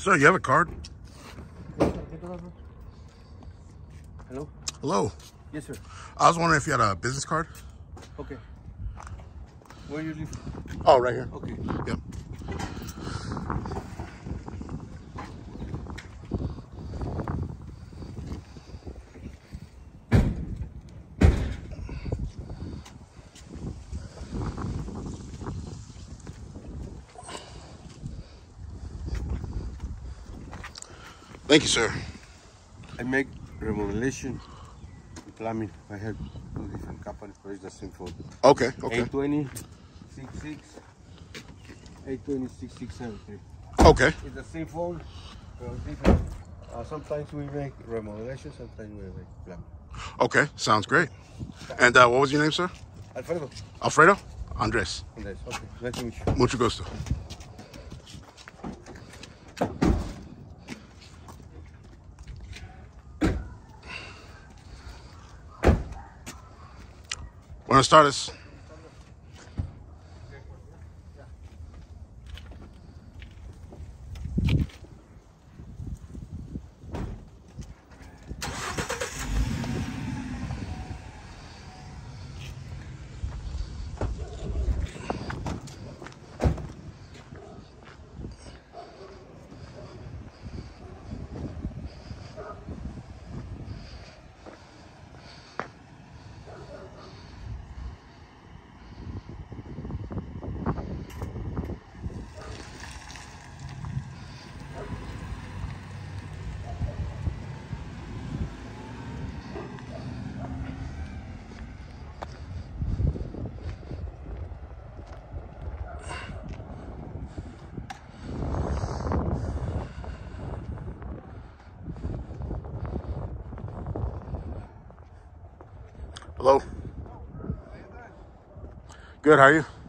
Sir, you have a card? Hello? Hello. Yes, sir. I was wondering if you had a business card. Okay. Where are you live? Oh, right here. Okay. Yep. Thank you, sir. I make remodelation, plumbing. I have two different companies, but it's the same phone. Okay, okay. 820 66 820 6673. Okay. It's the same phone, but different. Uh, sometimes we make remodelation, sometimes we make plumbing. Okay, sounds great. And uh, what was your name, sir? Alfredo. Alfredo? Andres. Andres. Okay. Nice to meet you. Mucho gusto. Buenas tardes. Hello. Good, how are you?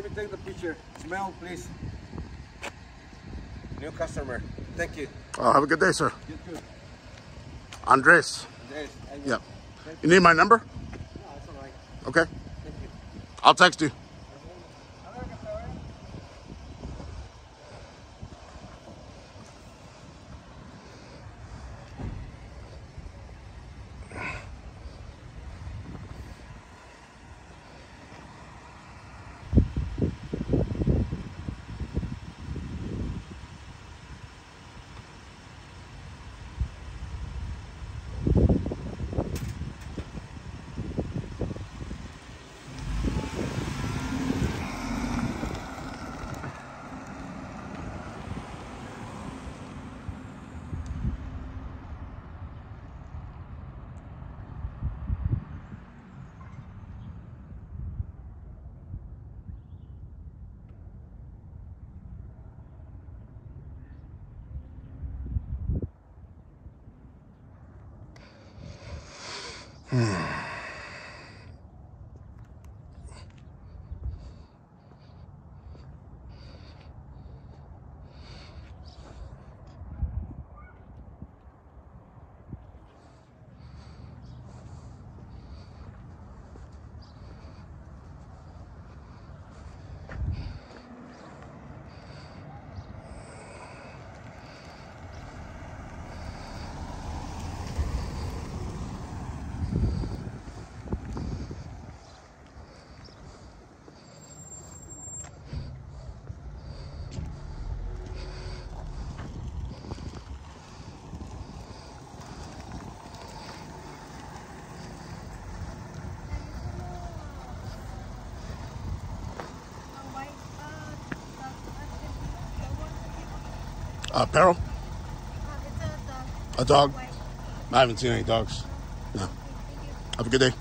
Let me take the picture. Smell, please. New customer. Thank you. Uh, have a good day, sir. You too. Andres. I will. Yep. You need my number? No, it's all right. Okay. Thank you. I'll text you. Hmm. Uh, Peril? It's a dog. A dog? I haven't seen any dogs. No. Have a good day.